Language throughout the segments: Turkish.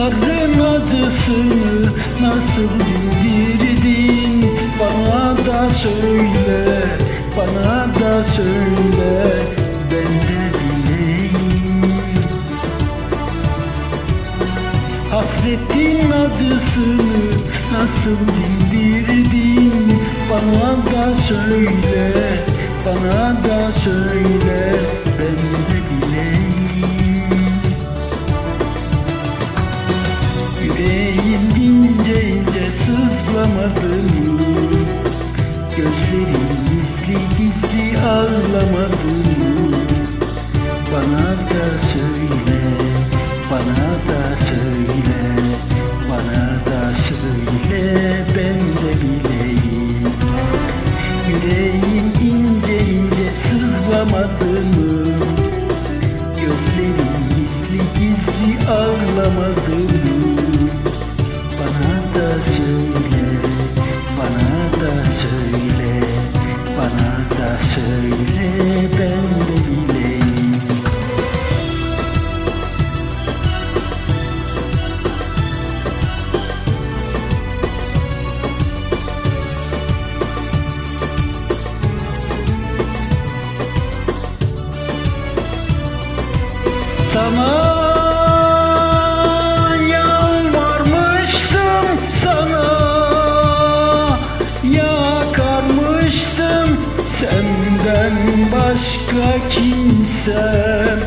Yılların acısını nasıl dindirdin Bana da söyle, bana da söyle Ben de bileyim. Hasretin acısını nasıl dindirdin Bana da söyle, bana da söyle Yüreğim ince ince sızlamadı mı? Gözlerim gizli gizli ağlamadı mı? Bana da söyle, bana da söyle, bana da söyle ben de bileyim. Yüreğim ince ince sızlamadı mı? Gözlerim gizli gizli ağlamadı mı? Söyle. Sana Yakarmıştım senden başka kimsem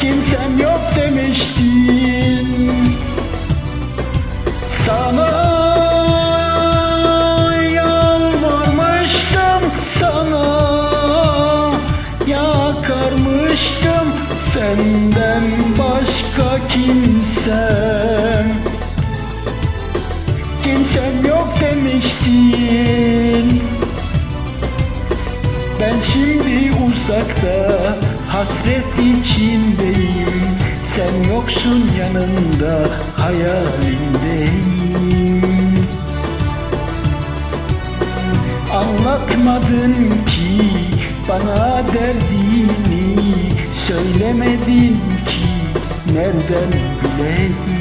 Kimsem yok demiştin hasret içindeyim. Sen yoksun yanında hayalimdeyim Anlatmadın ki bana derdini Söylemedin ki nereden bileyim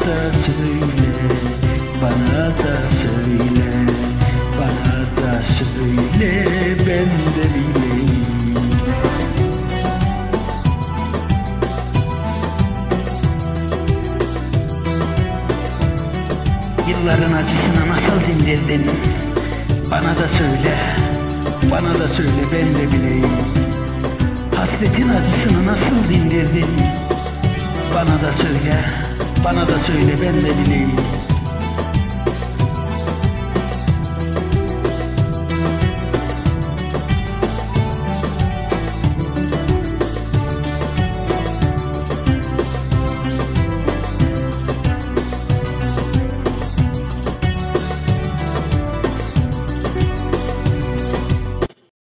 da söyle, bana da söyle, bana da söyle ben de bileyim. Yılların acısını nasıl dindirdin? Bana da söyle, bana da söyle ben de bileyim. Hasretin acısını nasıl dindirdin? Bana da söyle, bana da söyle ben de.